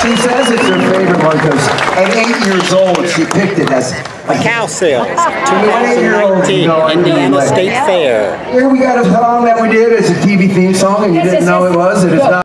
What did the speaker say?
She says it's her favorite one because at eight years old she picked it as a Cowsills, 2019 Indiana State Fair. Here we got a song that we did as a TV theme song, and you didn't know it was. It is not.